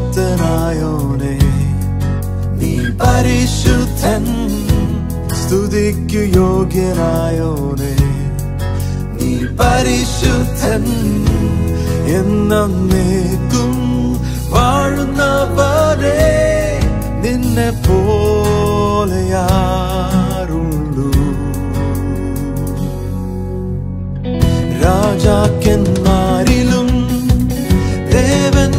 സർവശക്തനായോടെ നീ പരിശുദ്ധൻ സ്തുതിക്കു യോഗ്യനായോടെ നീ പരിശുദ്ധൻ എന്നേക്കും വാഴുന്നവരെ നിന്നെ പോലെയാറുള്ളൂ രാജാക്കന്മാരിലും ദേവൻ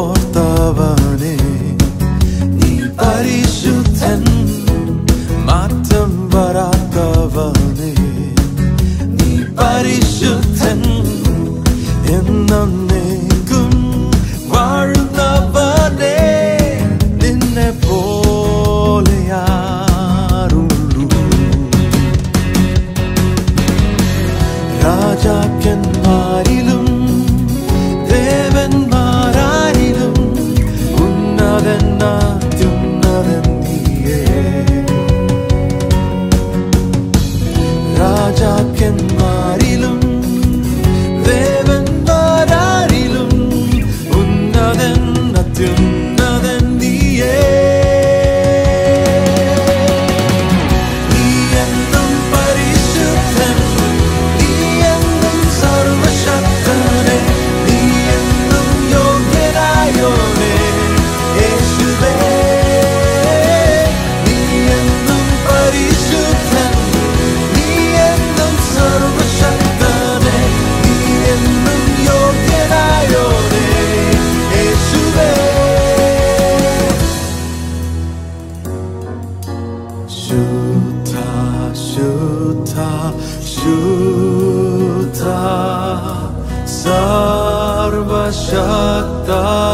താഴ്ചയിലോർത്തവനെ നീ പരിശുദ്ധൻ മാറ്റം വരാത്തവനെ നീ പരിശുദ്ധൻ എന്നേക്കും വാഴുന്നവനെ നിന്നെ പോലെയാറുള്ളൂ. രാജാക്കന്മാരിലും No. Shuta, shuta, Sarva Shakta